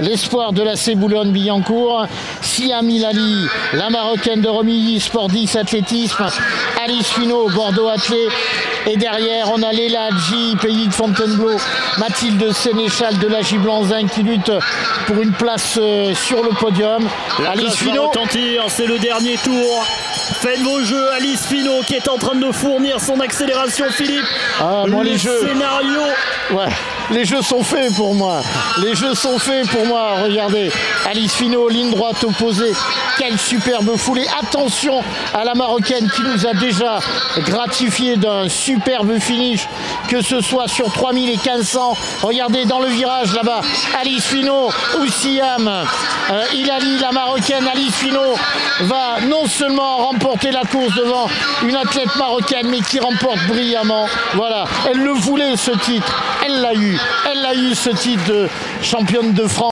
l'espoir de la Boulogne-Billancourt, Siam Ilali, la marocaine de Romilly, Sport 10 athlétisme, Alice Finot, Bordeaux Athlé, et derrière on a Léla Adji, pays de Fontainebleau, Mathilde Sénéchal de la Giblanzin qui lutte pour une place euh, sur le podium. La Alice Finot. c'est le dernier tour. Faites vos jeux, Alice Finot qui est en train de fournir son accélération, Philippe. Ah, les jeux. Scénario. Ouais les jeux sont faits pour moi. Les jeux sont faits pour moi. Regardez, Alice Finot, ligne droite opposée. Quelle superbe foulée. Attention à la Marocaine qui nous a déjà gratifié d'un superbe finish, que ce soit sur 3000 et 1500. Regardez dans le virage là-bas, Alice Finot ou Siam. Euh, Ilali, la Marocaine, Alice Finot va non seulement remporter la course devant une athlète marocaine, mais qui remporte brillamment. Voilà, elle le voulait ce titre, elle l'a eu. Elle a eu ce titre de championne de France.